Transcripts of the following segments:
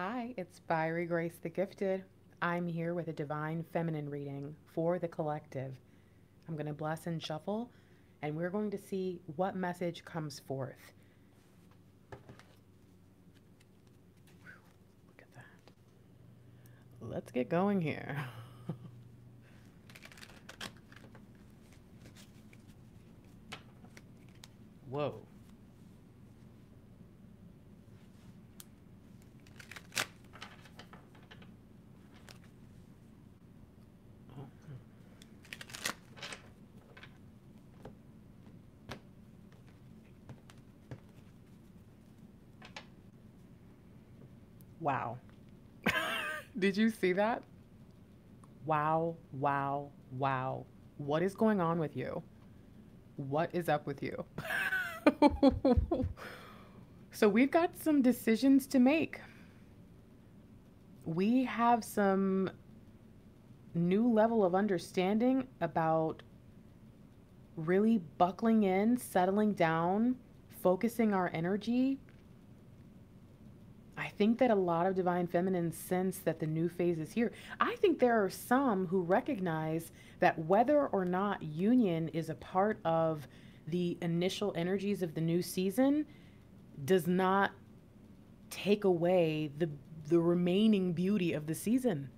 Hi, it's Fiery Grace the Gifted. I'm here with a divine feminine reading for the collective. I'm going to bless and shuffle, and we're going to see what message comes forth. Look at that. Let's get going here. Whoa. Wow. Did you see that? Wow, wow, wow. What is going on with you? What is up with you? so, we've got some decisions to make. We have some new level of understanding about really buckling in, settling down, focusing our energy I think that a lot of divine feminines sense that the new phase is here. I think there are some who recognize that whether or not union is a part of the initial energies of the new season does not take away the the remaining beauty of the season.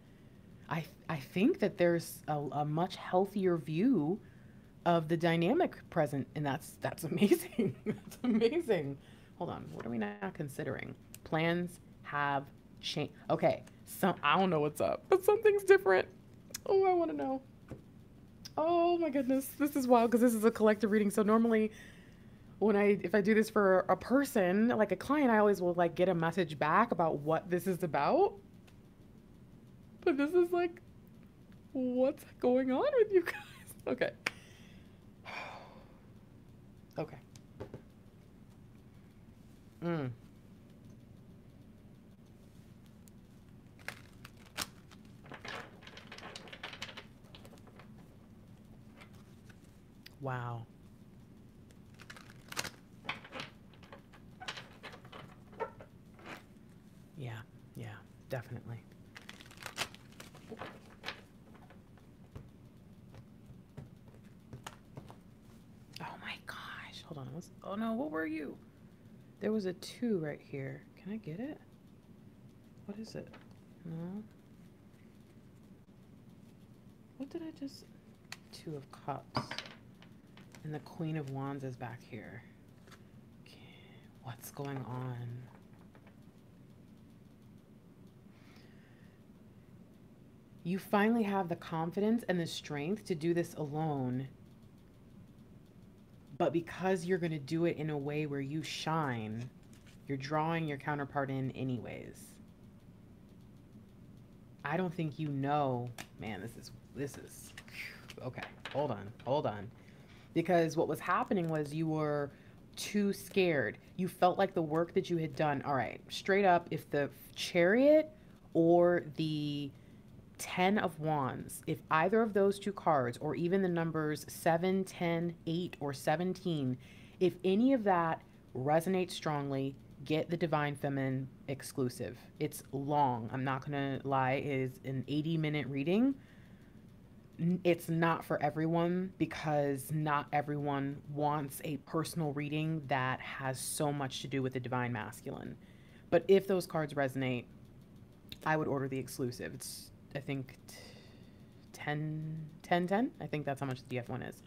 I I think that there's a, a much healthier view of the dynamic present, and that's that's amazing. that's amazing. Hold on, what are we not considering? Plans have changed. Okay, so I don't know what's up, but something's different. Oh, I want to know. Oh my goodness, this is wild because this is a collective reading. So normally, when I if I do this for a person like a client, I always will like get a message back about what this is about. But this is like, what's going on with you guys? Okay. okay. Mm. Wow. Yeah, yeah, definitely. Oh my gosh. Hold on. Was, oh no, what were you? There was a two right here. Can I get it? What is it? No. What did I just. Two of Cups. And the Queen of Wands is back here. Okay. What's going on? You finally have the confidence and the strength to do this alone. But because you're going to do it in a way where you shine, you're drawing your counterpart in anyways. I don't think you know, man, this is this is okay. Hold on. Hold on because what was happening was you were too scared. You felt like the work that you had done, all right, straight up, if the chariot or the 10 of wands, if either of those two cards, or even the numbers 7, 10, 8, or 17, if any of that resonates strongly, get the Divine Feminine exclusive. It's long. I'm not going to lie. It is an 80 minute reading it's not for everyone because not everyone wants a personal reading that has so much to do with the divine masculine. But if those cards resonate, I would order the exclusive. It's, I think, 10, 10, 10. I think that's how much the DF1 is.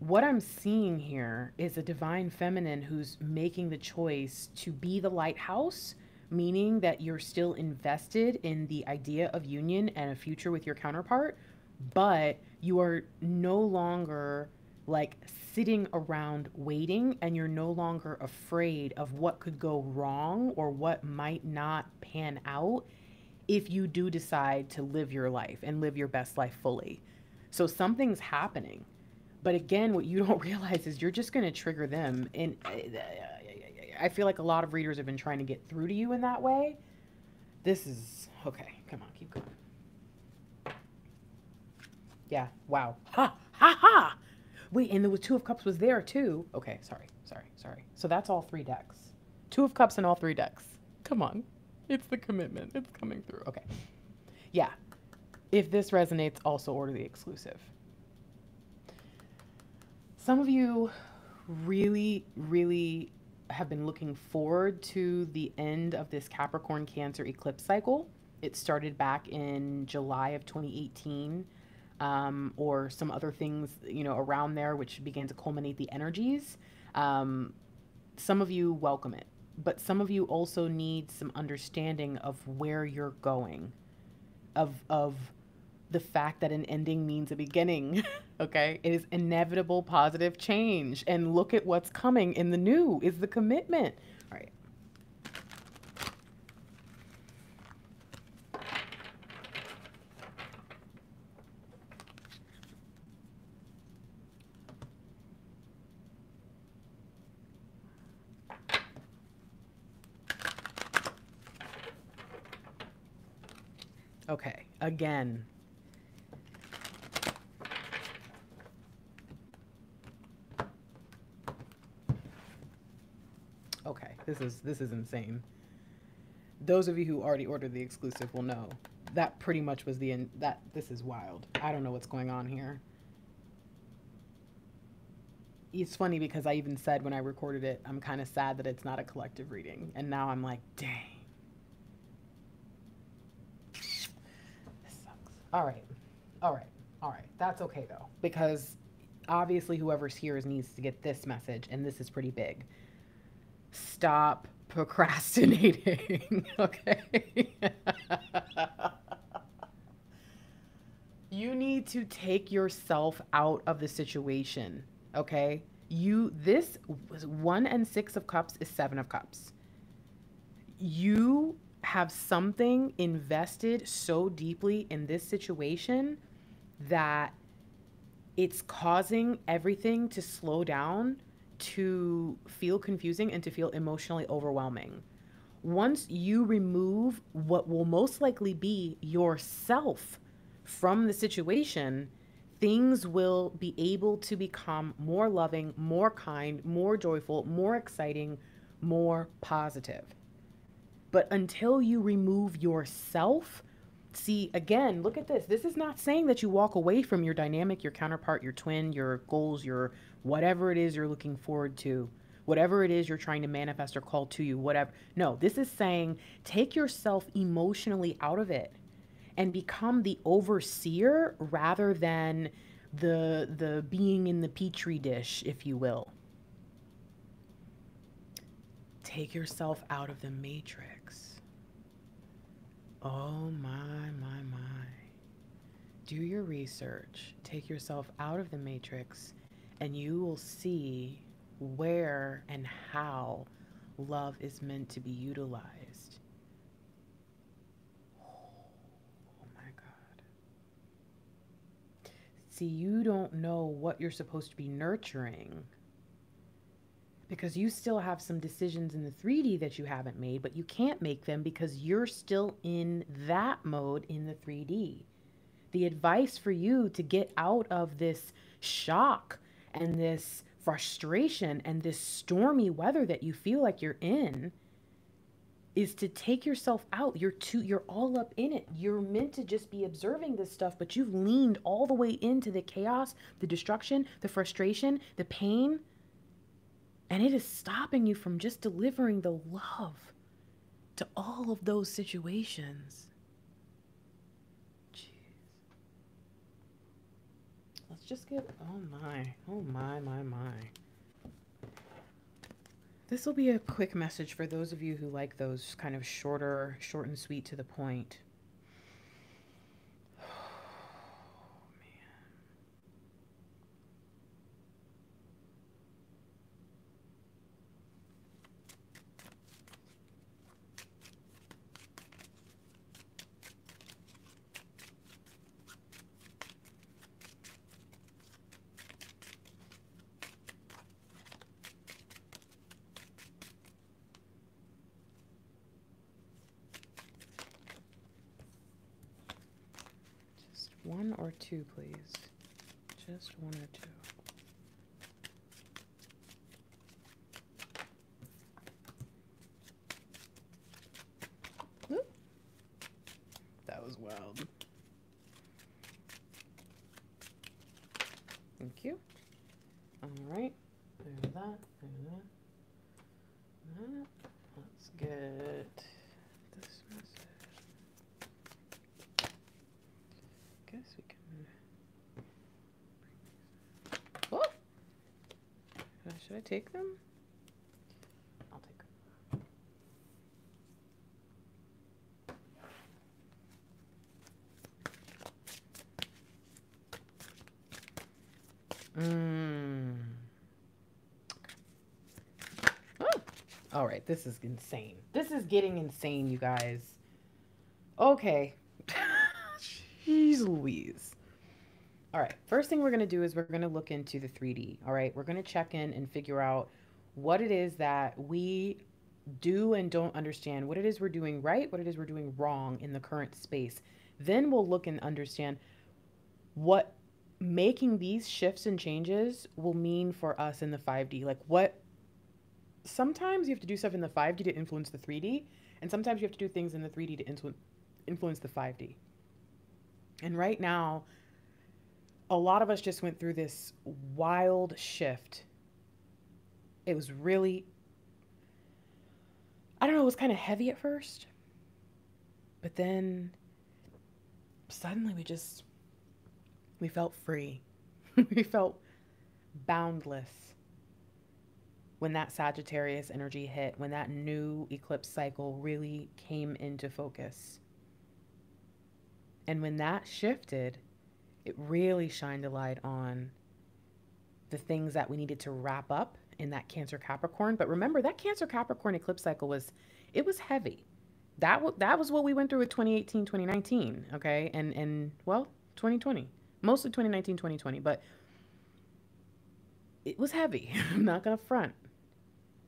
What I'm seeing here is a divine feminine who's making the choice to be the lighthouse meaning that you're still invested in the idea of union and a future with your counterpart, but you are no longer like sitting around waiting and you're no longer afraid of what could go wrong or what might not pan out if you do decide to live your life and live your best life fully. So something's happening. But again, what you don't realize is you're just going to trigger them. And I feel like a lot of readers have been trying to get through to you in that way. This is okay. Come on, keep going. Yeah. Wow. Ha ha ha. Wait, and the two of cups was there too. Okay, sorry, sorry, sorry. So that's all three decks. Two of cups and all three decks. Come on. It's the commitment. It's coming through. Okay. Yeah. If this resonates, also order the exclusive. Some of you really, really have been looking forward to the end of this Capricorn Cancer eclipse cycle. It started back in July of 2018, um, or some other things, you know, around there, which began to culminate the energies. Um, some of you welcome it, but some of you also need some understanding of where you're going, of of the fact that an ending means a beginning. okay, it is inevitable positive change, and look at what's coming in the new is the commitment. All right. Okay, again. Okay, this is this is insane. Those of you who already ordered the exclusive will know that pretty much was the end. That this is wild. I don't know what's going on here. It's funny because I even said when I recorded it, I'm kind of sad that it's not a collective reading, and now I'm like, dang. This sucks. All right. All right. All right. That's okay though, because obviously whoever's here needs to get this message, and this is pretty big. Stop procrastinating, okay? you need to take yourself out of the situation, okay? You this one and 6 of cups is 7 of cups. You have something invested so deeply in this situation that it's causing everything to slow down, to feel confusing, and to feel emotionally overwhelming. Once you remove what will most likely be yourself from the situation, things will be able to become more loving, more kind, more joyful, more exciting, more positive. But until you remove yourself, see, again, look at this. This is not saying that you walk away from your dynamic, your counterpart, your twin, your goals, your whatever it is you're looking forward to, whatever it is you're trying to manifest or call to you, whatever. No, this is saying take yourself emotionally out of it and become the overseer rather than the the being in the petri dish, if you will. Take yourself out of the matrix. Oh my, my, my. Do your research, take yourself out of the matrix, and you will see where and how love is meant to be utilized. Oh, oh my God. See, you don't know what you're supposed to be nurturing because you still have some decisions in the 3D that you haven't made, but you can't make them because you're still in that mode in the 3D. The advice for you to get out of this shock and this frustration and this stormy weather that you feel like you're in is to take yourself out. You're too you're all up in it. You're meant to just be observing this stuff, but you've leaned all the way into the chaos, the destruction, the frustration, the pain and it is stopping you from just delivering the love to all of those situations. Jeez. Let's just get, oh my, oh my, my, my. This will be a quick message for those of you who like those kind of shorter, short and sweet to the point. One or two, please. Just one or two. wild. Thank you. All right. There's that. There's that. that. Let's get this message. Guess we can. Oh! Take them? I'll take them. Mm. Oh. All right, this is insane. This is getting insane, you guys. Okay. Jeez Louise. All right, first thing we're going to do is we're going to look into the 3D. All right, we're going to check in and figure out what it is that we do and don't understand, what it is we're doing right, what it is we're doing wrong in the current space. Then we'll look and understand what making these shifts and changes will mean for us in the 5D. Like what sometimes you have to do stuff in the 5D to influence the 3D, and sometimes you have to do things in the 3D to influence the 5D. And right now, a lot of us just went through this wild shift. It was really, I don't know, it was kind of heavy at first. But then suddenly we just we felt free. we felt boundless when that Sagittarius energy hit, when that new eclipse cycle really came into focus. And when that shifted, it really shined a light on the things that we needed to wrap up in that Cancer Capricorn. But remember, that Cancer Capricorn eclipse cycle was it was heavy. That w- that was what we went through with 2018, 2019, okay? And and well, 2020 mostly 2019, 2020, but it was heavy. I'm not going to front,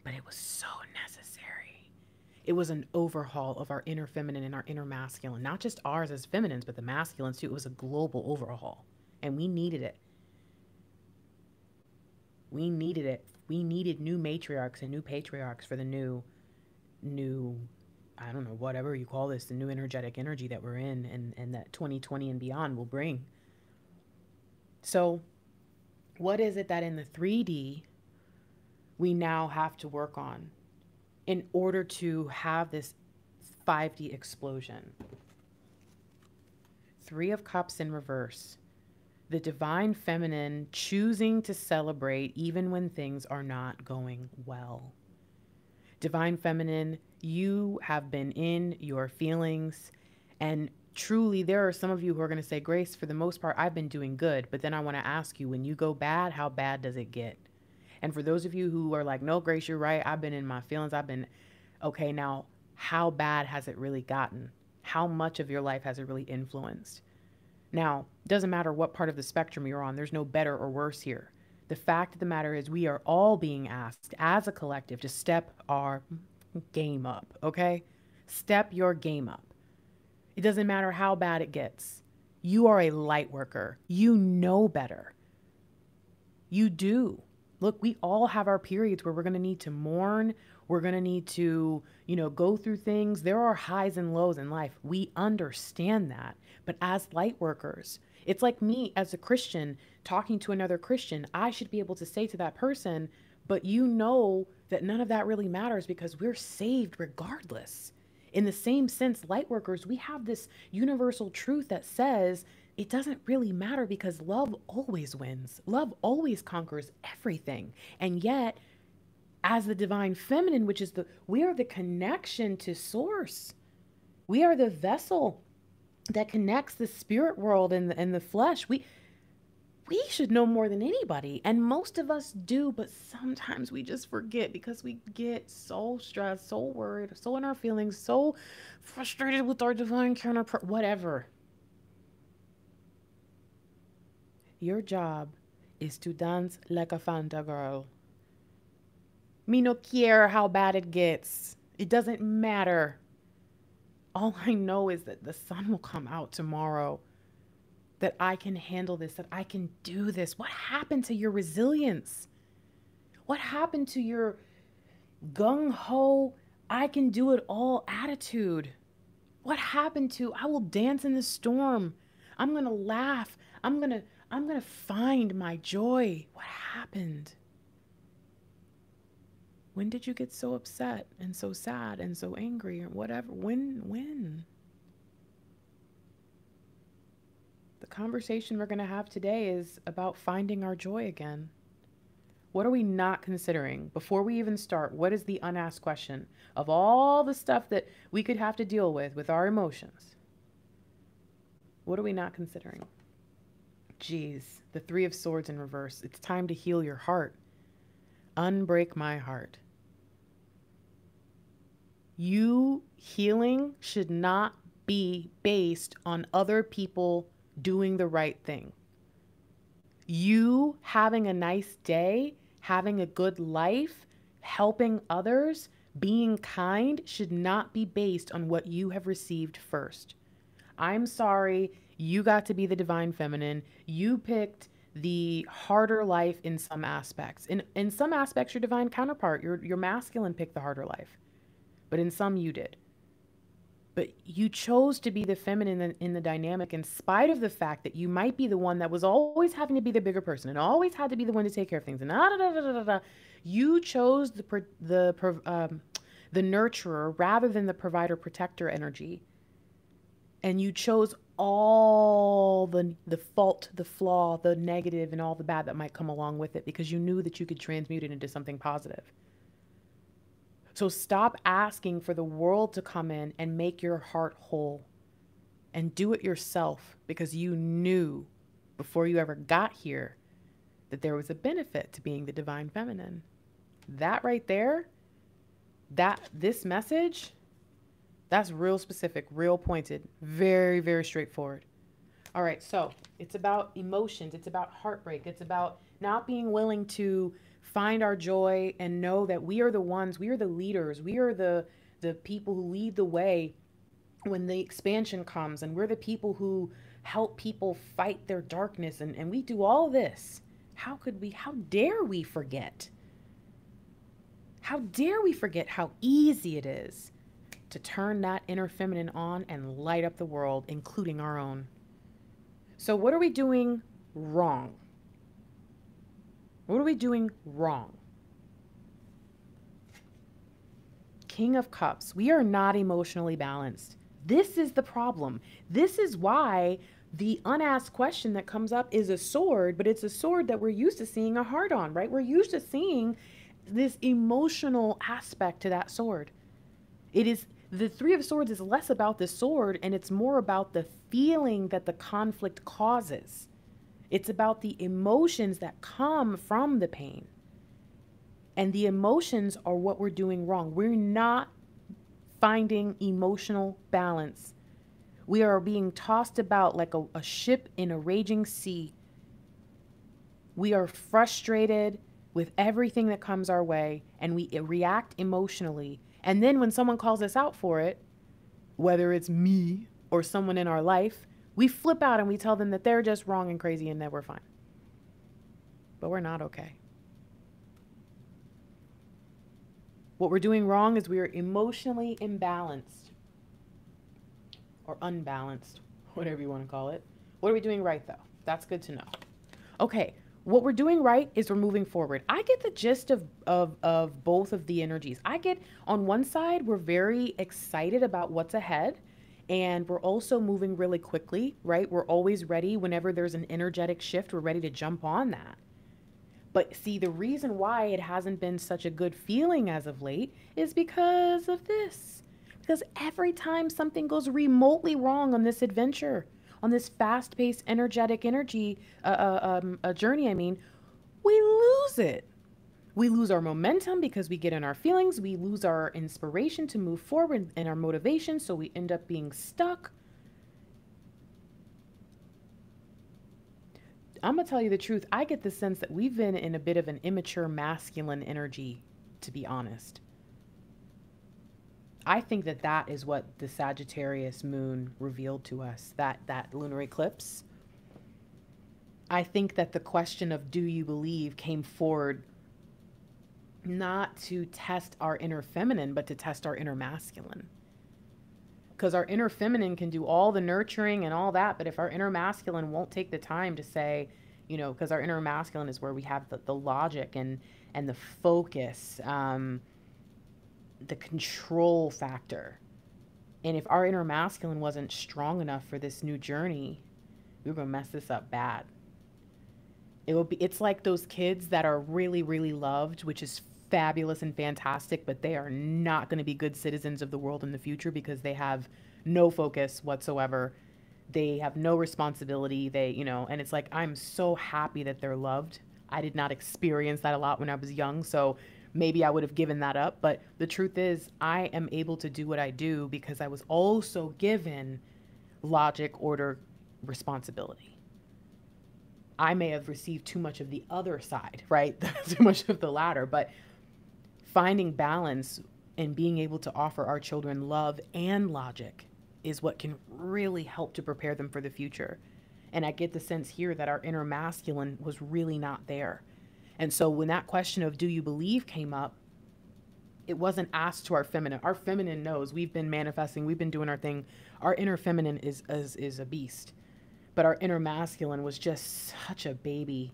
but it was. It was an overhaul of our inner feminine and our inner masculine, not just ours as feminines, but the masculines too. It was a global overhaul, and we needed it. We needed it. We needed new matriarchs and new patriarchs for the new, new, I don't know, whatever you call this, the new energetic energy that we're in and, and that 2020 and beyond will bring. So, what is it that in the 3D we now have to work on in order to have this 5D explosion? Three of Cups in reverse. The divine feminine choosing to celebrate even when things are not going well. Divine feminine, you have been in your feelings and truly there are some of you who are going to say grace for the most part i've been doing good but then i want to ask you when you go bad how bad does it get and for those of you who are like no grace you're right i've been in my feelings i've been okay now how bad has it really gotten how much of your life has it really influenced now doesn't matter what part of the spectrum you're on there's no better or worse here the fact of the matter is we are all being asked as a collective to step our game up okay step your game up it doesn't matter how bad it gets. You are a light worker. You know better. You do. Look, we all have our periods where we're going to need to mourn. We're going to need to, you know, go through things. There are highs and lows in life. We understand that. But as light workers, it's like me as a Christian talking to another Christian. I should be able to say to that person, but you know that none of that really matters because we're saved regardless. In the same sense, lightworkers, we have this universal truth that says it doesn't really matter because love always wins. Love always conquers everything. And yet, as the divine feminine, which is the we are the connection to source. We are the vessel that connects the spirit world and the, and the flesh. We we should know more than anybody. And most of us do, but sometimes we just forget because we get so stressed, so worried, so in our feelings, so frustrated with our divine counterpart, whatever. Your job is to dance like a Fanta girl. Me no care how bad it gets. It doesn't matter. All I know is that the sun will come out tomorrow that I can handle this, that I can do this? What happened to your resilience? What happened to your gung ho, I can do it all attitude? What happened to I will dance in the storm? I'm going to laugh. I'm going to I'm going to find my joy. What happened? When did you get so upset and so sad and so angry or whatever? When when? The conversation we're going to have today is about finding our joy again. What are we not considering? Before we even start, what is the unasked question of all the stuff that we could have to deal with with our emotions? What are we not considering? Geez, the Three of Swords in reverse. It's time to heal your heart. Unbreak my heart. You healing should not be based on other people doing the right thing. You having a nice day having a good life, helping others, being kind should not be based on what you have received first. I'm sorry, you got to be the divine feminine. You picked the harder life in some aspects. In in some aspects, your divine counterpart, your your masculine picked the harder life. But in some you did but you chose to be the feminine in, in, the dynamic in spite of the fact that you might be the one that was always having to be the bigger person and always had to be the one to take care of things and da, da, da, da, da, you chose the the um, the nurturer rather than the provider protector energy and you chose all the the fault the flaw the negative and all the bad that might come along with it because you knew that you could transmute it into something positive so stop asking for the world to come in and make your heart whole and do it yourself because you knew before you ever got here that there was a benefit to being the divine feminine. That right there, that this message, that's real specific, real pointed, very, very straightforward. All right, so it's about emotions, it's about heartbreak, it's about not being willing to find our joy and know that we are the ones, we are the leaders, we are the the people who lead the way when the expansion comes and we're the people who help people fight their darkness and, and we do all this. How could we how dare we forget? How dare we forget how easy it is to turn that inner feminine on and light up the world, including our own. So, what are we doing wrong? What are we doing wrong? King of Cups, we are not emotionally balanced. This is the problem. This is why the unasked question that comes up is a sword, but it's a sword that we're used to seeing a heart on, right? We're used to seeing this emotional aspect to that sword. It is the Three of Swords is less about the sword and it's more about the feeling that the conflict causes. It's about the emotions that come from the pain. And the emotions are what we're doing wrong. We're not finding emotional balance. We are being tossed about like a, a ship in a raging sea. We are frustrated with everything that comes our way and we react emotionally. And then when someone calls us out for it, whether it's me or someone in our life, we flip out and we tell them that they're just wrong and crazy and that we're fine. But we're not okay. What we're doing wrong is we are emotionally imbalanced or unbalanced, whatever you want to call it. What are we doing right, though? That's good to know. Okay, what we're doing right is we're moving forward. I get the gist of, of, of both of the energies. I get on one side, we're very excited about what's ahead and we're also moving really quickly, right? We're always ready whenever there's an energetic shift, we're ready to jump on that. But see, the reason why it hasn't been such a good feeling as of late is because of this. Because every time something goes remotely wrong on this adventure, on this fast paced, energetic energy uh, uh, um, a journey, I mean, we lose it. We lose our momentum because we get in our feelings. We lose our inspiration to move forward and our motivation. So we end up being stuck. I'm to tell you the truth. I get the sense that we've been in a bit of an immature masculine energy, to be honest. I think that that is what the Sagittarius moon revealed to us, that that lunar eclipse. I think that the question of do you believe came forward not to test our inner feminine, but to test our inner masculine. because our inner feminine can do all the nurturing and all that but if our inner masculine won't take the time to say you know because our inner masculine is where we have the, the logic and and the focus um, the control factor and if our inner masculine wasn't strong enough for this new journey we were to mess this up bad it will be it's like those kids that are really really loved which is fabulous and fantastic, but they are not to be good citizens of the world in the future because they have no focus whatsoever. They have no responsibility. They, you know, and it's like, I'm so happy that they're loved. I did not experience that a lot when I was young. So maybe I would have given that up. But the truth is, I am able to do what I do because I was also given logic, order, responsibility. I may have received too much of the other side, right? too much of the latter, but finding balance and being able to offer our children love and logic is what can really help to prepare them for the future. And I get the sense here that our inner masculine was really not there. And so when that question of do you believe came up, it wasn't asked to our feminine. Our feminine knows we've been manifesting, we've been doing our thing. Our inner feminine is is, is a beast. But our inner masculine was just such a baby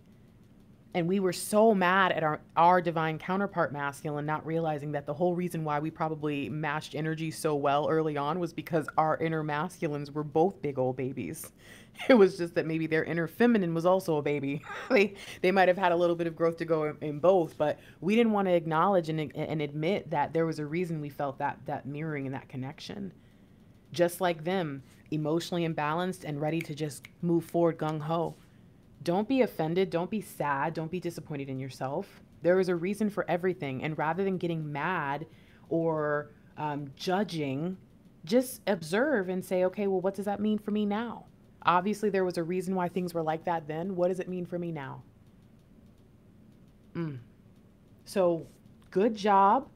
and we were so mad at our, our divine counterpart masculine, not realizing that the whole reason why we probably matched energy so well early on was because our inner masculines were both big old babies. It was just that maybe their inner feminine was also a baby. they, they might have had a little bit of growth to go in, in both, but we didn't want to acknowledge and, and admit that there was a reason we felt that, that mirroring and that connection. Just like them, emotionally imbalanced and ready to just move forward gung ho don't be offended. Don't be sad. Don't be disappointed in yourself. There is a reason for everything. And rather than getting mad or um, judging, just observe and say, okay, well, what does that mean for me now? Obviously, there was a reason why things were like that then. What does it mean for me now? Mm. So, good job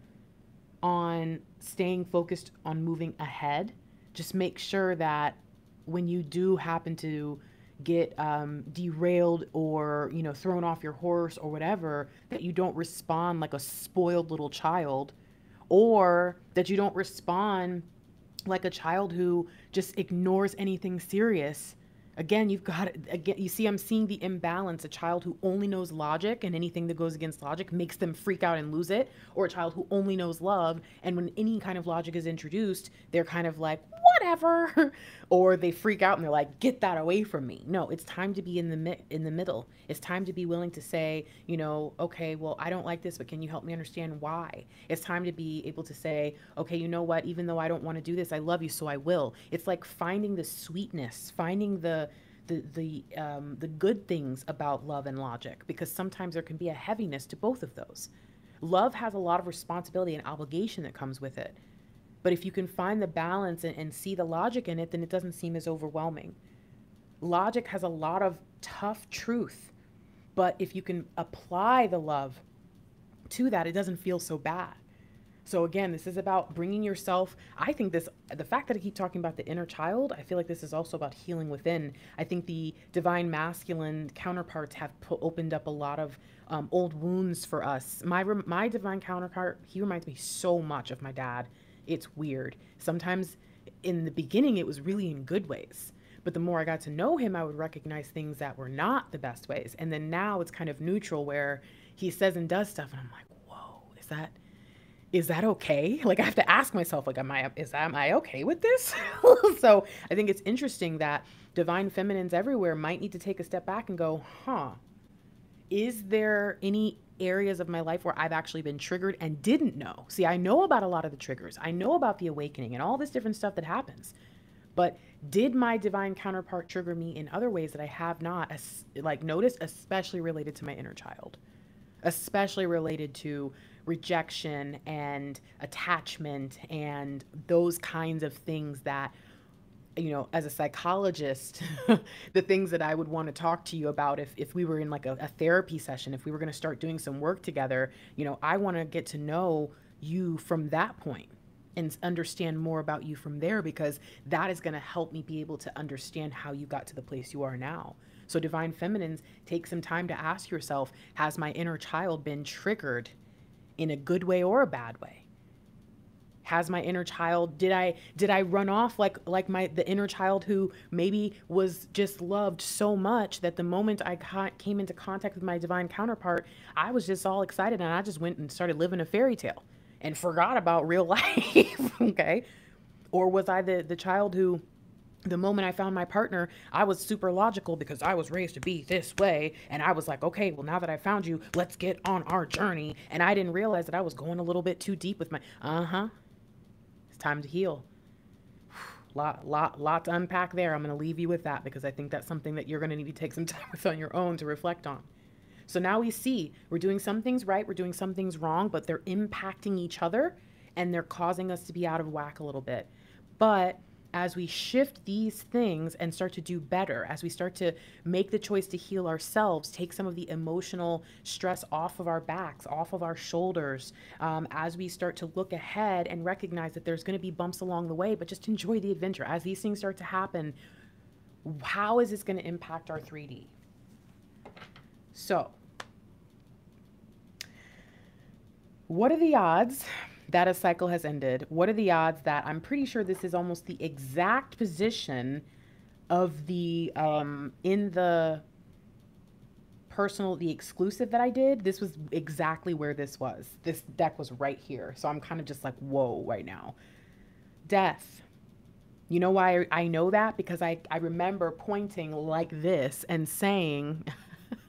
on staying focused on moving ahead. Just make sure that when you do happen to get um, derailed or you know thrown off your horse or whatever that you don't respond like a spoiled little child or that you don't respond like a child who just ignores anything serious again you've got again you see i'm seeing the imbalance. A child who only knows logic and anything that goes against logic makes them freak out and lose it. Or a child who only knows love and when any kind of logic is introduced they're kind of like whatever. Or they freak out and they're like get that away from me. No it's time to be in the mi- in the middle. It's time to be willing to say you know okay well i don't like this but can you help me understand why? It's time to be able to say okay you know what? Even though i don't want to do this i love you so i will. It's like finding the sweetness finding the the the um, the good things about love and logic because sometimes there can be a heaviness to both of those love has a lot of responsibility and obligation that comes with it but if you can find the balance and, and see the logic in it, then it doesn't seem as overwhelming. Logic has a lot of tough truth, but if you can apply the love to that, it doesn't feel so bad. So again, this is about bringing yourself. I think this, the fact that I keep talking about the inner child, I feel like this is also about healing within. I think the divine masculine counterparts have opened up a lot of um, old wounds for us. My my divine counterpart, he reminds me so much of my dad it's weird. Sometimes in the beginning, it was really in good ways. But the more I got to know him, I would recognize things that were not the best ways. And then now it's kind of neutral where he says and does stuff. And I'm like, whoa, is that is that okay? Like I have to ask myself, like, am I is am I okay with this? so I think it's interesting that divine feminines everywhere might need to take a step back and go, huh, is there any areas of my life where I've actually been triggered and didn't know. See, I know about a lot of the triggers. I know about the awakening and all this different stuff that happens. But did my divine counterpart trigger me in other ways that I have not like noticed, especially related to my inner child? Especially related to rejection and attachment and those kinds of things that you know, as a psychologist, the things that I would want to talk to you about if, if we were in like a, a therapy session, if we were going to start doing some work together, you know, I want to get to know you from that point and understand more about you from there because that is going to help me be able to understand how you got to the place you are now. So, divine feminines, take some time to ask yourself Has my inner child been triggered in a good way or a bad way? has my inner child did i did i run off like like my the inner child who maybe was just loved so much that the moment i came into contact with my divine counterpart i was just all excited and i just went and started living a fairy tale and forgot about real life okay or was i the the child who the moment I found my partner, I was super logical because I was raised to be this way. And I was like, okay, well, now that I found you, let's get on our journey. And I didn't realize that I was going a little bit too deep with my, uh huh. It's time to heal. lot, lot, lot to unpack there. I'm going to leave you with that because I think that's something that you're going to need to take some time with on your own to reflect on. So now we see we're doing some things right, we're doing some things wrong, but they're impacting each other and they're causing us to be out of whack a little bit. But as we shift these things and start to do better, as we start to make the choice to heal ourselves, take some of the emotional stress off of our backs, off of our shoulders, um, as we start to look ahead and recognize that there's going to be bumps along the way, but just enjoy the adventure. As these things start to happen, how is this going to impact our 3D? So, what are the odds that a cycle has ended, what are the odds that I'm pretty sure this is almost the exact position of the um, in the personal the exclusive that I did, this was exactly where this was. This deck was right here. So I'm kind of just like, whoa, right now. Death. You know why I know that? Because I, I remember pointing like this and saying,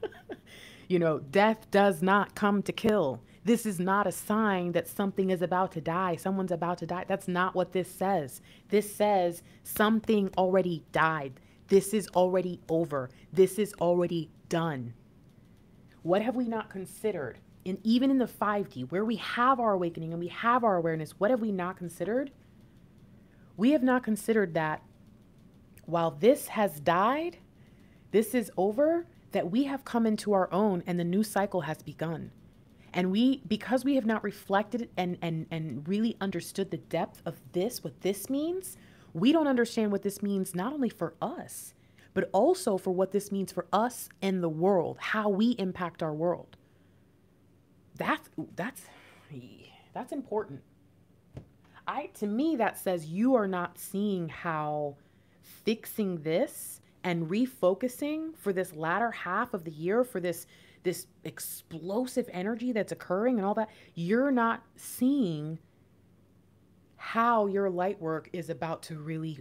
you know, death does not come to kill. This is not a sign that something is about to die. Someone's about to die. That's not what this says. This says something already died. This is already over. This is already done. What have we not considered? And even in the 5D, where we have our awakening and we have our awareness, what have we not considered? We have not considered that while this has died, this is over, that we have come into our own and the new cycle has begun. And we, because we have not reflected and, and, and really understood the depth of this, what this means, we don't understand what this means not only for us, but also for what this means for us and the world, how we impact our world. That's, that's, that's important. I, to me, that says you are not seeing how fixing this and refocusing for this latter half of the year, for this this explosive energy that's occurring and all that, you're not seeing how your light work is about to really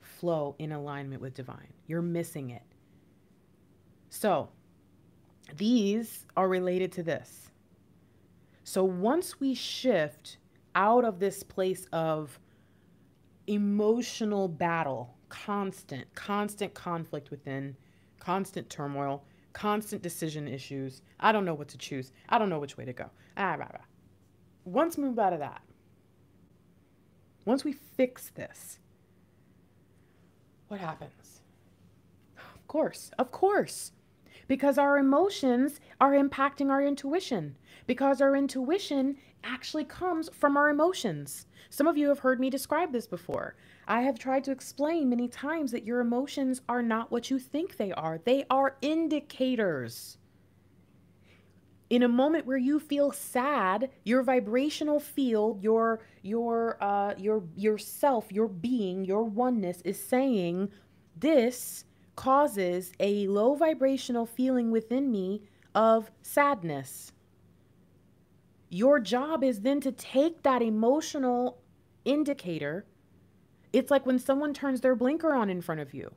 flow in alignment with divine. You're missing it. So, these are related to this. So, once we shift out of this place of emotional battle, constant, constant conflict within, constant turmoil, constant decision issues. I don't know what to choose. I don't know which way to go. Ah, rah, rah. Once move out of that, once we fix this, what happens? Of course, of course. Because our emotions are impacting our intuition. Because our intuition actually comes from our emotions. Some of you have heard me describe this before. I have tried to explain many times that your emotions are not what you think they are, they are indicators. In a moment where you feel sad, your vibrational field, your your uh your yourself, your being, your oneness is saying this causes a low vibrational feeling within me of sadness. Your job is then to take that emotional indicator. It's like when someone turns their blinker on in front of you.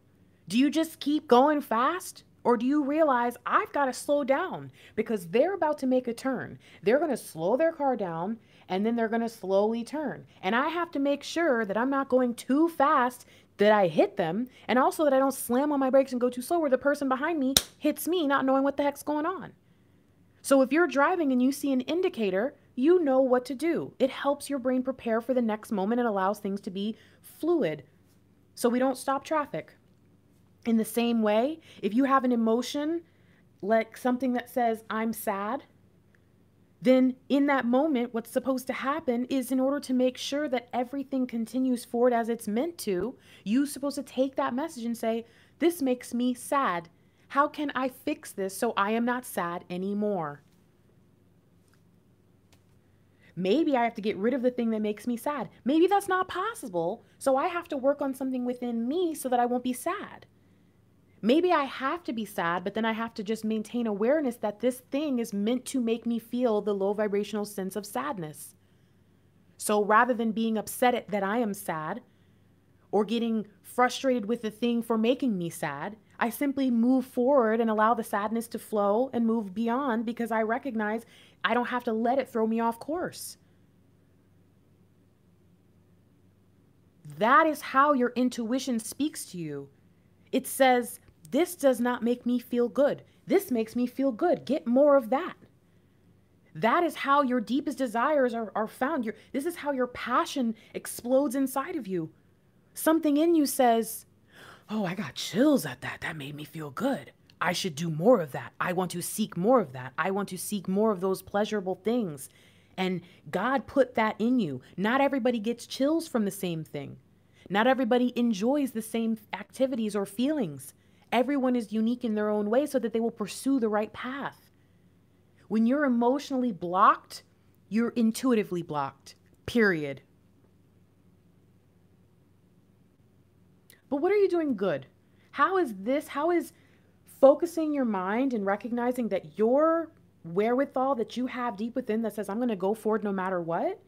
Do you just keep going fast? Or do you realize I've got to slow down because they're about to make a turn? They're going to slow their car down and then they're going to slowly turn. And I have to make sure that I'm not going too fast that I hit them and also that I don't slam on my brakes and go too slow where the person behind me hits me not knowing what the heck's going on. So if you're driving and you see an indicator, you know what to do. It helps your brain prepare for the next moment and allows things to be fluid so we don't stop traffic. In the same way, if you have an emotion like something that says, I'm sad, then in that moment, what's supposed to happen is in order to make sure that everything continues forward as it's meant to, you're supposed to take that message and say, This makes me sad. How can I fix this so I am not sad anymore? Maybe I have to get rid of the thing that makes me sad. Maybe that's not possible. So I have to work on something within me so that I won't be sad. Maybe I have to be sad, but then I have to just maintain awareness that this thing is meant to make me feel the low vibrational sense of sadness. So rather than being upset that I am sad or getting frustrated with the thing for making me sad, I simply move forward and allow the sadness to flow and move beyond because I recognize I don't have to let it throw me off course. That is how your intuition speaks to you. It says, This does not make me feel good. This makes me feel good. Get more of that. That is how your deepest desires are, are found. Your, this is how your passion explodes inside of you. Something in you says, Oh, I got chills at that. That made me feel good. I should do more of that. I want to seek more of that. I want to seek more of those pleasurable things. And God put that in you. Not everybody gets chills from the same thing. Not everybody enjoys the same activities or feelings. Everyone is unique in their own way so that they will pursue the right path. When you're emotionally blocked, you're intuitively blocked, period. But what are you doing good? How is this, how is focusing your mind and recognizing that your wherewithal that you have deep within that says, I'm going to go forward no matter what,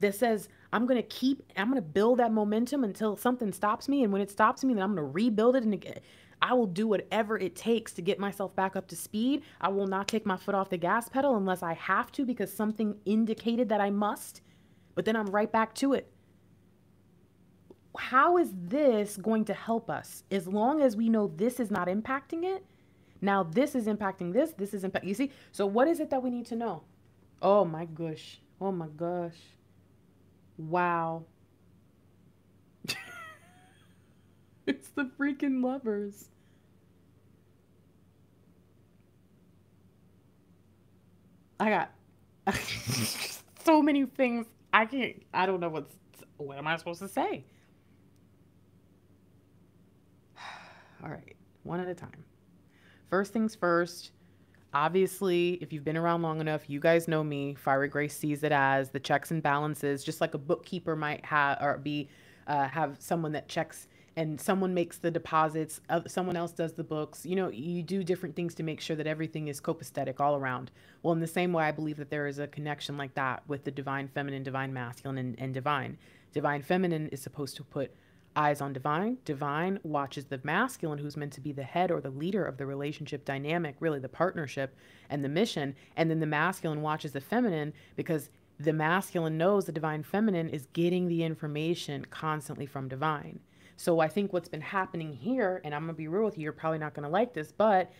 that says, I'm going to keep, I'm going to build that momentum until something stops me. And when it stops me, then I'm going to rebuild it. And I will do whatever it takes to get myself back up to speed. I will not take my foot off the gas pedal unless I have to because something indicated that I must. But then I'm right back to it how is this going to help us? As long as we know this is not impacting it, now this is impacting this, this is impact. You see? So what is it that we need to know? Oh my gosh. Oh my gosh. Wow. it's the freaking lovers. I got so many things. I can't, I don't know what's, what am I supposed to say? All right, one at a time. First things first, obviously, if you've been around long enough, you guys know me. Fiery Grace sees it as the checks and balances, just like a bookkeeper might have or be uh, have someone that checks and someone makes the deposits, uh, someone else does the books. You know, you do different things to make sure that everything is copacetic all around. Well, in the same way, I believe that there is a connection like that with the divine feminine, divine masculine, and, and divine. Divine feminine is supposed to put Eyes on divine. Divine watches the masculine, who's meant to be the head or the leader of the relationship dynamic, really the partnership and the mission. And then the masculine watches the feminine because the masculine knows the divine feminine is getting the information constantly from divine. So I think what's been happening here, and I'm going to be real with you, you're probably not going to like this, but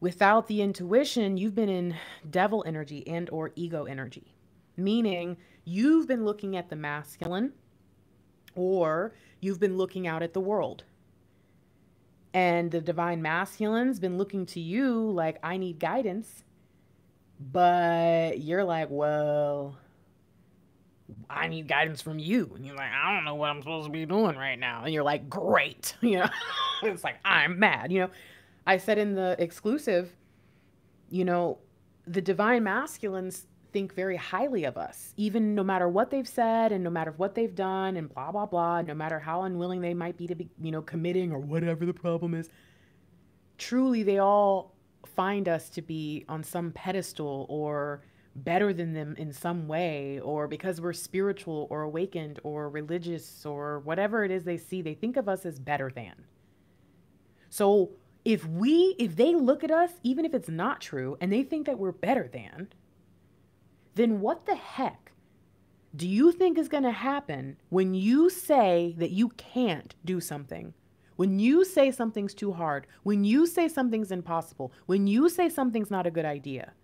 without the intuition, you've been in devil energy and or ego energy. Meaning you've been looking at the masculine or you've been looking out at the world. And the divine masculine's been looking to you like, I need guidance. But you're like, well, I need guidance from you. And you're like, I don't know what I'm supposed to be doing right now. And you're like, great. You know, it's like, I'm mad. You know, I said in the exclusive, you know, the divine masculines think very highly of us, even no matter what they've said and no matter what they've done and blah, blah, blah, no matter how unwilling they might be to be, you know, committing or whatever the problem is. Truly, they all find us to be on some pedestal or better than them in some way, or because we're spiritual or awakened or religious or whatever it is they see, they think of us as better than. So, if we, if they look at us, even if it's not true, and they think that we're better than, then what the heck do you think is going to happen when you say that you can't do something? When you say something's too hard, when you say something's impossible, when you say something's not a good idea,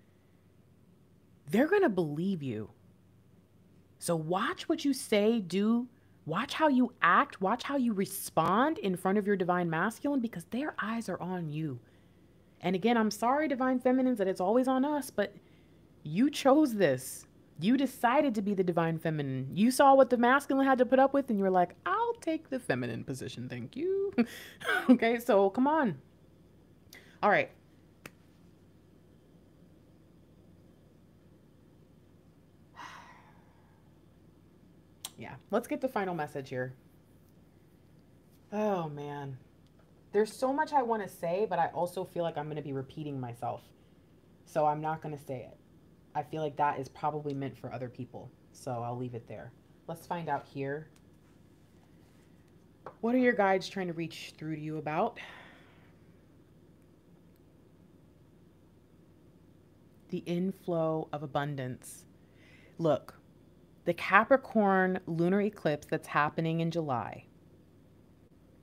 they're going to believe you. So watch what you say, do, watch how you act, watch how you respond in front of your divine masculine because their eyes are on you. And again, I'm sorry, divine feminines, that it's always on us, but you chose this. You decided to be the divine feminine. You saw what the masculine had to put up with, and you were like, I'll take the feminine position. Thank you. okay, so come on. All right. Yeah, let's get the final message here. Oh man. There's so much I want to say, but I also feel like I'm going to be repeating myself. So I'm not going to say it. I feel like that is probably meant for other people. So I'll leave it there. Let's find out here. What are your guides trying to reach through to you about? The inflow of abundance. Look, the Capricorn lunar eclipse that's happening in July,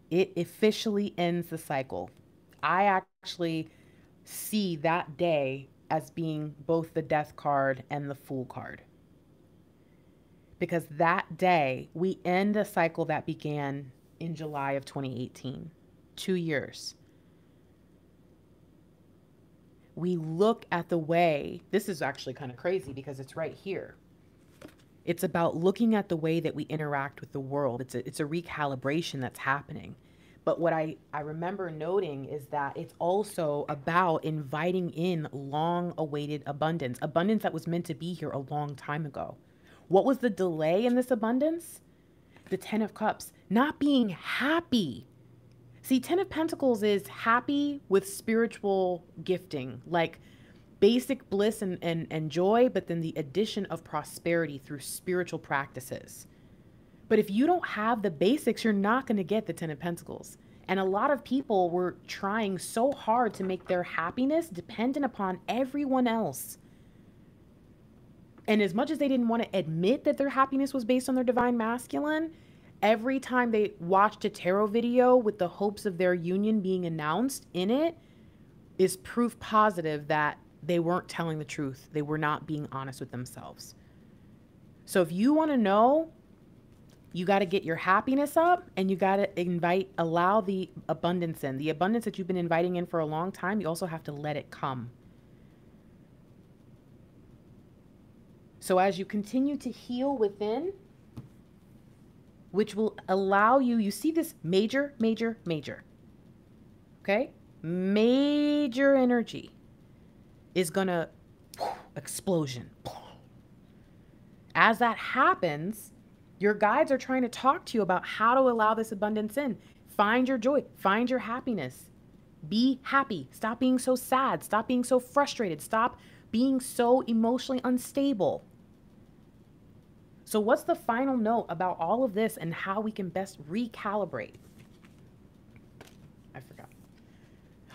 it officially ends the cycle. I actually see that day as being both the death card and the fool card. Because that day, we end a cycle that began in July of 2018, two years. We look at the way, this is actually kind of crazy because it's right here. It's about looking at the way that we interact with the world. It's a, it's a recalibration that's happening. But what I, I remember noting is that it's also about inviting in long awaited abundance, abundance that was meant to be here a long time ago. What was the delay in this abundance? The Ten of Cups, not being happy. See, Ten of Pentacles is happy with spiritual gifting, like basic bliss and, and, and joy, but then the addition of prosperity through spiritual practices. But if you don't have the basics, you're not going to get the Ten of Pentacles. And a lot of people were trying so hard to make their happiness dependent upon everyone else. And as much as they didn't want to admit that their happiness was based on their divine masculine, every time they watched a tarot video with the hopes of their union being announced in it is proof positive that they weren't telling the truth. They were not being honest with themselves. So if you want to know you got to get your happiness up and you got to invite, allow the abundance in. The abundance that you've been inviting in for a long time, you also have to let it come. So as you continue to heal within, which will allow you, you see this major, major, major. Okay? Major energy is to explosion. As that happens, your guides are trying to talk to you about how to allow this abundance in. Find your joy, find your happiness. Be happy. Stop being so sad. Stop being so frustrated. Stop being so emotionally unstable. So, what's the final note about all of this and how we can best recalibrate? I forgot.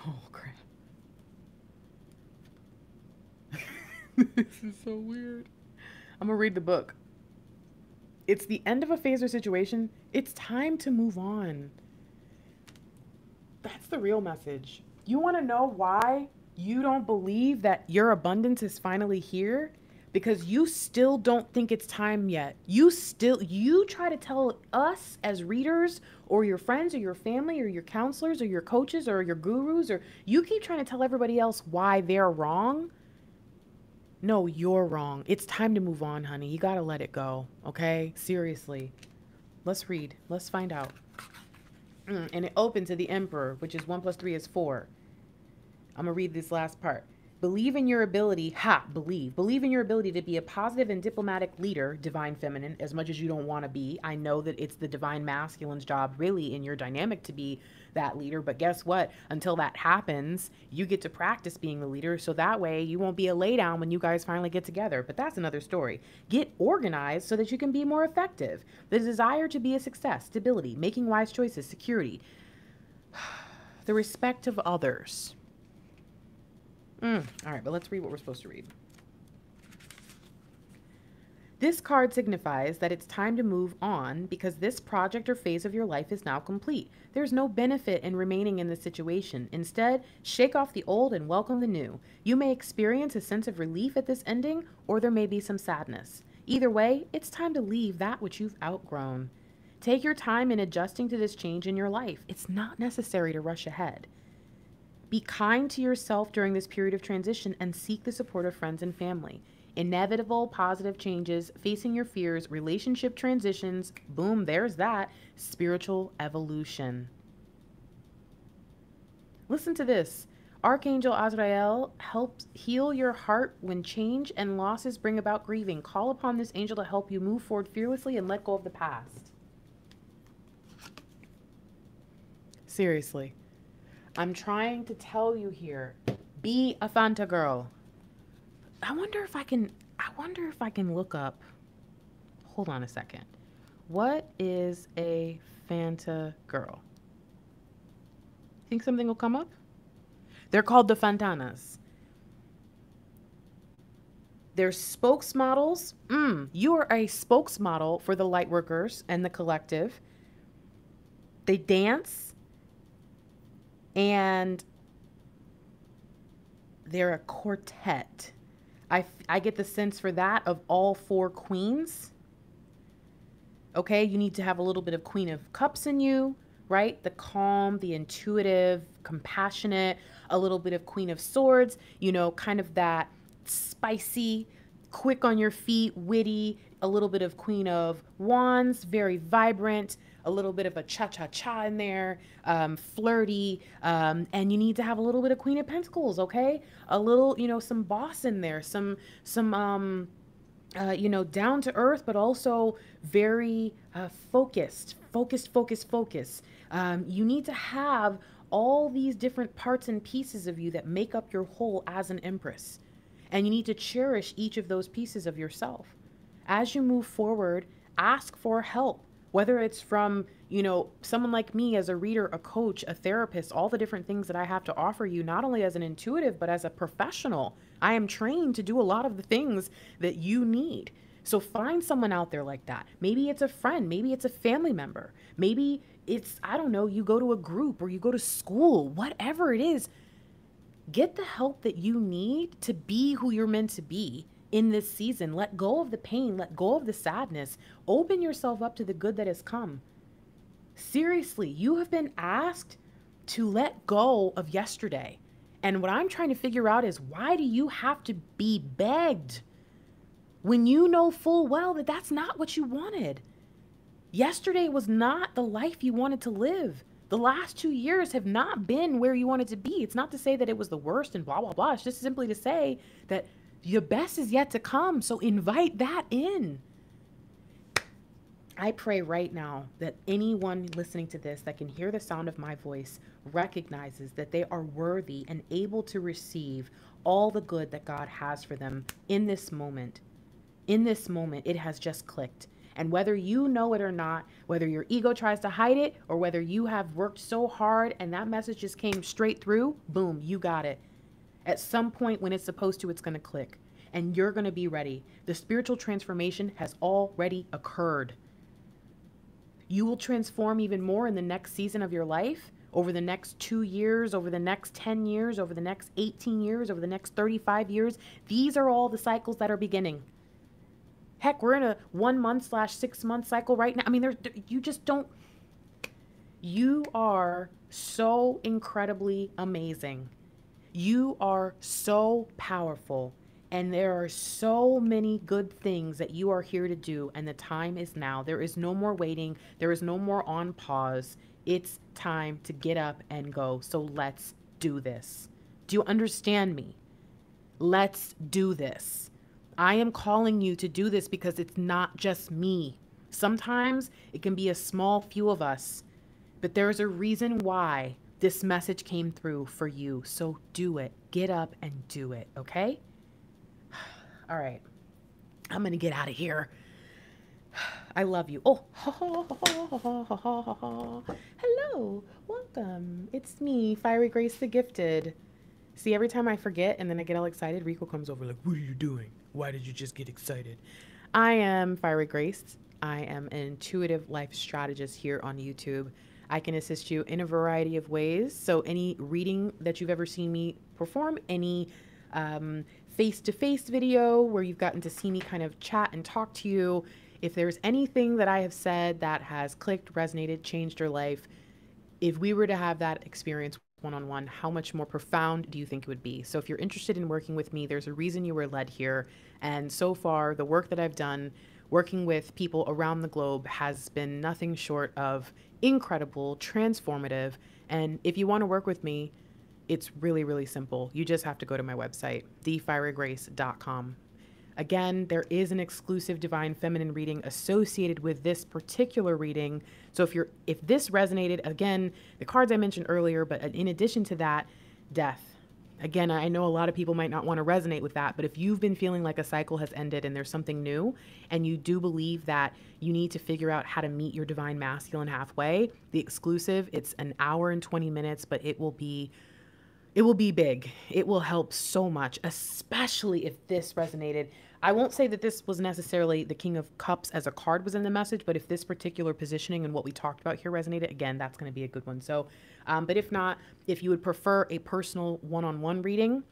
Oh, crap. this is so weird. I'm going to read the book it's the end of a phase or situation. It's time to move on. That's the real message. You want to know why you don't believe that your abundance is finally here? Because you still don't think it's time yet. You still you try to tell us as readers or your friends or your family or your counselors or your coaches or your gurus or you keep trying to tell everybody else why they're wrong no, you're wrong. It's time to move on, honey. You gotta let it go, okay? Seriously. Let's read. Let's find out. Mm, and it opens to the Emperor, which is 1 plus 3 is 4. I'm gonna read this last part. Believe in your ability, ha, believe. Believe in your ability to be a positive and diplomatic leader, divine feminine, as much as you don't want to be. I know that it's the divine masculine's job, really, in your dynamic to be that leader. But guess what? Until that happens, you get to practice being the leader. So that way you won't be a laydown when you guys finally get together. But that's another story. Get organized so that you can be more effective. The desire to be a success, stability, making wise choices, security, the respect of others Mm, all right, but let's read what we're supposed to read. This card signifies that it's time to move on because this project or phase of your life is now complete. There's no benefit in remaining in this situation. Instead, shake off the old and welcome the new. You may experience a sense of relief at this ending, or there may be some sadness. Either way, it's time to leave that which you've outgrown. Take your time in adjusting to this change in your life. It's not necessary to rush ahead. Be kind to yourself during this period of transition and seek the support of friends and family. Inevitable positive changes, facing your fears, relationship transitions, boom, there's that, spiritual evolution. Listen to this. Archangel Azrael helps heal your heart when change and losses bring about grieving. Call upon this angel to help you move forward fearlessly and let go of the past. Seriously. I'm trying to tell you here be a Fanta girl. I wonder if I can I wonder if I can look up Hold on a second. What is a Fanta girl? Think something will come up? They're called the Fantanas. They're spokesmodels. Mm, you are a spokesmodel for the Lightworkers and the collective. They dance and they're a quartet. I, I get the sense for that of all four queens. Okay, you need to have a little bit of Queen of Cups in you, right? The calm, the intuitive, compassionate, a little bit of Queen of Swords, you know, kind of that spicy, quick on your feet, witty, a little bit of Queen of Wands, very vibrant, a little bit of a cha cha cha in there, um, flirty, um, and you need to have a little bit of Queen of Pentacles, okay? A little, you know, some boss in there, some, some, um, uh, you know, down to earth, but also very uh, focused, focused, focused, focus. Um, you need to have all these different parts and pieces of you that make up your whole as an empress. And you need to cherish each of those pieces of yourself. As you move forward, ask for help, whether it's from, you know, someone like me as a reader, a coach, a therapist, all the different things that I have to offer you, not only as an intuitive, but as a professional. I am trained to do a lot of the things that you need. So find someone out there like that. Maybe it's a friend, maybe it's a family member, maybe it's, I don't know, you go to a group or you go to school, whatever it is. Get the help that you need to be who you're meant to be in this season. Let go of the pain, let go of the sadness. Open yourself up to the good that has come. Seriously, you have been asked to let go of yesterday. And what I'm trying to figure out is why do you have to be begged when you know full well that that's not what you wanted? Yesterday was not the life you wanted to live. The last two years have not been where you wanted to be. It's not to say that it was the worst and blah, blah, blah. It's just simply to say that your best is yet to come. So invite that in. I pray right now that anyone listening to this that can hear the sound of my voice recognizes that they are worthy and able to receive all the good that God has for them in this moment. In this moment, it has just clicked. And whether you know it or not, whether your ego tries to hide it or whether you have worked so hard and that message just came straight through, boom, you got it. At some point when it's supposed to, it's going to click and you're going to be ready. The spiritual transformation has already occurred. You will transform even more in the next season of your life, over the next two years, over the next 10 years, over the next 18 years, over the next 35 years. These are all the cycles that are beginning. Heck, we're in a one month slash six month cycle right now. I mean, there's you just don't. You are so incredibly amazing. You are so powerful. And there are so many good things that you are here to do, and the time is now. There is no more waiting, there is no more on pause. It's time to get up and go. So let's do this. Do you understand me? Let's do this. I am calling you to do this because it's not just me. Sometimes it can be a small few of us, but there's a reason why this message came through for you. So do it. Get up and do it, okay? All right. I'm going to get out of here. I love you. Oh, hello. Welcome. It's me, Fiery Grace the Gifted. See, every time I forget and then I get all excited, Rico comes over like, What are you doing? Why did you just get excited? I am Fiery Grace. I am an intuitive life strategist here on YouTube. I can assist you in a variety of ways. So, any reading that you've ever seen me perform, any face to face video where you've gotten to see me kind of chat and talk to you, if there's anything that I have said that has clicked, resonated, changed your life, if we were to have that experience one on one, how much more profound do you think it would be? So, if you're interested in working with me, there's a reason you were led here. And so far, the work that I've done working with people around the globe has been nothing short of incredible, transformative. And if you want to work with me, It's really, really simple. You just have to go to my website, thefierygrace.com. Again, there is an exclusive divine feminine reading associated with this particular reading. So if you're if this resonated, again, the cards I mentioned earlier, but in addition to that, death. Again, I know a lot of people might not want to resonate with that, but if you've been feeling like a cycle has ended and there's something new, and you do believe that you need to figure out how to meet your divine masculine halfway, the exclusive, it's an hour and 20 minutes, but it will be it will be big. It will help so much, especially if this resonated. I won't say that this was necessarily the King of Cups as a card was in the message, but if this particular positioning and what we talked about here resonated, again, that's going to be a good one. So, um, but if not, if you would prefer a personal one on one reading,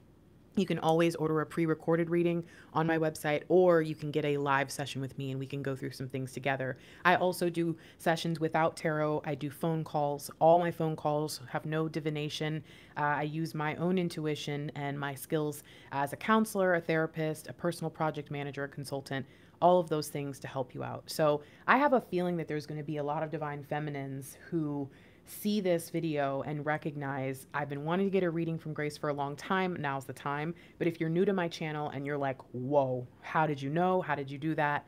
you can always order a pre recorded reading on my website, or you can get a live session with me and we can go through some things together. I also do sessions without tarot. I do phone calls. All my phone calls have no divination. Uh, I use my own intuition and my skills as a counselor, a therapist, a personal project manager, a consultant, all of those things to help you out. So I have a feeling that there's going to be a lot of divine feminines who see this video and recognize I've been wanting to get a reading from Grace for a long time. Now's the time. But if you're new to my channel and you're like, whoa, how did you know? How did you do that?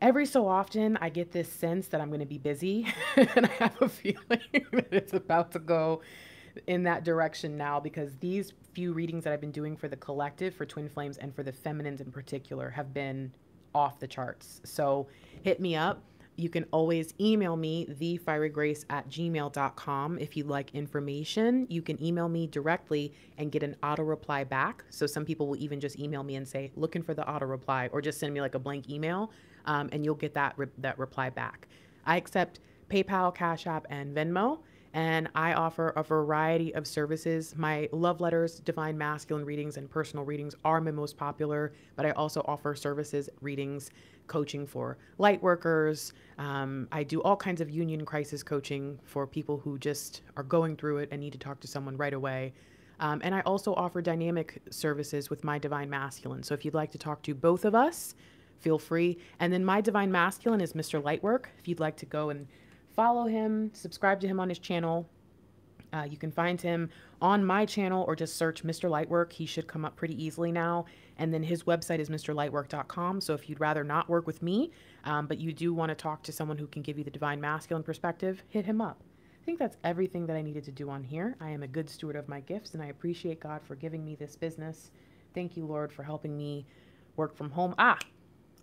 Every so often, I get this sense that I'm going to be busy, and I have a feeling that it's about to go in that direction now because these few readings that I've been doing for the collective, for Twin Flames, and for the feminines in particular have been off the charts. So hit me up you can always email me, thefierygrace at gmail.com. If you'd like information, you can email me directly and get an auto reply back. So some people will even just email me and say, looking for the auto reply, or just send me like a blank email, um, and you'll get that, re- that reply back. I accept PayPal, Cash App, and Venmo and I offer a variety of services. My love letters, divine masculine readings, and personal readings are my most popular, but I also offer services, readings, coaching for light workers. Um, I do all kinds of union crisis coaching for people who just are going through it and need to talk to someone right away. Um, and I also offer dynamic services with my divine masculine. So if you'd like to talk to both of us, feel free. And then my divine masculine is Mr. Lightwork. If you'd like to go and follow him, subscribe to him on his channel, uh, you can find him on my channel or just search Mr. Lightwork. He should come up pretty easily now. And then his website is mrlightwork.com. So if you'd rather not work with me, um, but you do want to talk to someone who can give you the divine masculine perspective, hit him up. I think that's everything that I needed to do on here. I am a good steward of my gifts and I appreciate God for giving me this business. Thank you, Lord, for helping me work from home. Ah,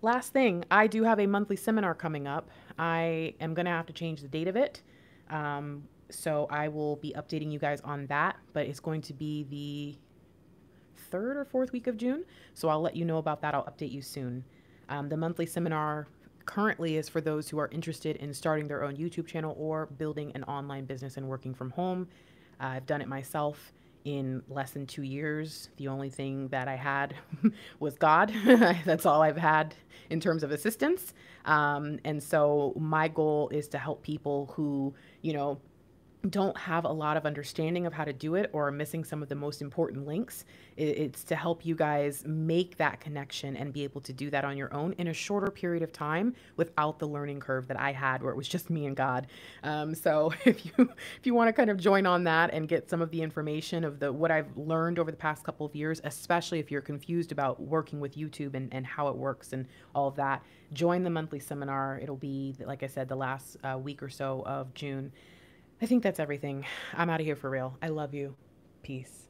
last thing, I do have a monthly seminar coming up. I am going to have to change the date of it. Um, so I will be updating you guys on that, but it's going to be the third or fourth week of June. So I'll let you know about that. I'll update you soon. Um, the monthly seminar currently is for those who are interested in starting their own YouTube channel or building an online business and working from home. Uh, I've done it myself in less than two years. The only thing that I had was God. That's all I've had in terms of assistance. Um, and so my goal is to help people who, you know, don't have a lot of understanding of how to do it or are missing some of the most important links, it's to help you guys make that connection and be able to do that on your own in a shorter period of time without the learning curve that I had where it was just me and God. Um, so if you if you want to kind of join on that and get some of the information of the what I've learned over the past couple of years, especially if you're confused about working with YouTube and, and how it works and all of that, join the monthly seminar. It'll be, like I said, the last uh, week or so of June. I think that's everything. I'm out of here for real. I love you. Peace.